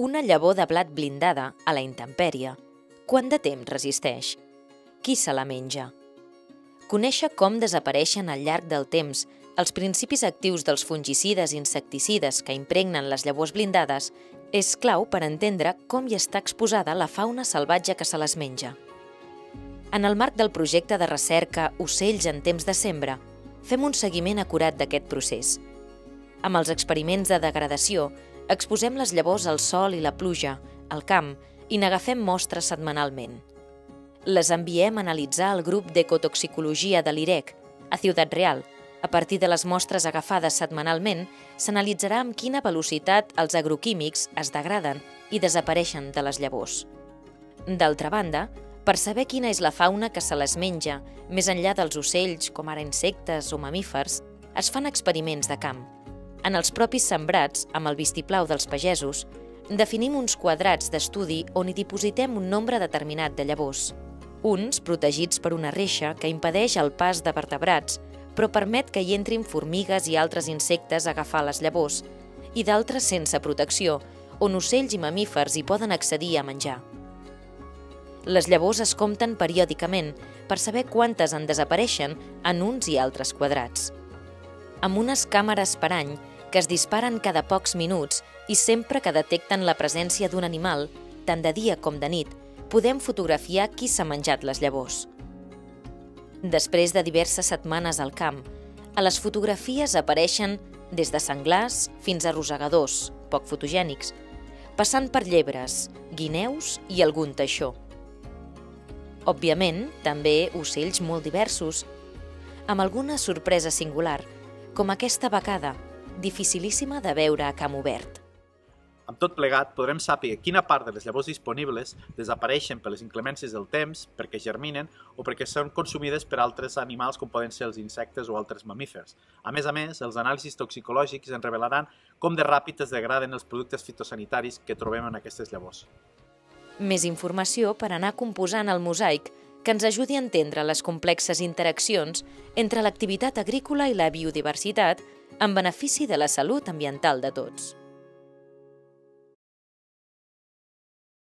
Una llavor de blat blindada a la intempèrie. Quant de temps resisteix? Qui se la menja? Conèixer com desapareixen al llarg del temps els principis actius dels fungicides i insecticides que impregnen les llavors blindades és clau per entendre com hi està exposada la fauna salvatge que se les menja. En el marc del projecte de recerca Ocells en temps de sembra, fem un seguiment acurat d'aquest procés. Amb els experiments de degradació, exposem les llavors al sol i la pluja, al camp, i n'agafem mostres setmanalment. Les enviem a analitzar al grup d'ecotoxicologia de l'IREC, a Ciutat Real. A partir de les mostres agafades setmanalment, s'analitzarà amb quina velocitat els agroquímics es degraden i desapareixen de les llavors. D'altra banda, per saber quina és la fauna que se les menja, més enllà dels ocells, com ara insectes o mamífers, es fan experiments de camp. En els propis sembrats, amb el vistiplau dels pagesos, definim uns quadrats d'estudi on hi dipositem un nombre determinat de llavors. Uns protegits per una reixa que impedeix el pas de vertebrats, però permet que hi entrin formigues i altres insectes a agafar les llavors, i d'altres sense protecció, on ocells i mamífers hi poden accedir a menjar. Les llavors es compten periòdicament per saber quantes en desapareixen en uns i altres quadrats. Amb unes càmeres per any que es disparen cada pocs minuts i sempre que detecten la presència d'un animal, tant de dia com de nit, podem fotografiar qui s'ha menjat les llavors. Després de diverses setmanes al camp, a les fotografies apareixen des de senglars fins a rosegadors, poc fotogènics, passant per llebres, guineus i algun teixó. Òbviament, també ocells molt diversos, amb alguna sorpresa singular, com aquesta becada, dificilíssima de veure a camp obert. Amb tot plegat, podrem saber quina part de les llavors disponibles desapareixen per les inclemències del temps, perquè germinen o perquè són consumides per altres animals com poden ser els insectes o altres mamífers. A més a més, els anàlisis toxicològics ens revelaran com de ràpid es degraden els productes fitosanitaris que trobem en aquestes llavors. Més informació per anar composant el mosaic que ens ajudi a entendre les complexes interaccions entre l'activitat agrícola i la biodiversitat en benefici de la salut ambiental de tots.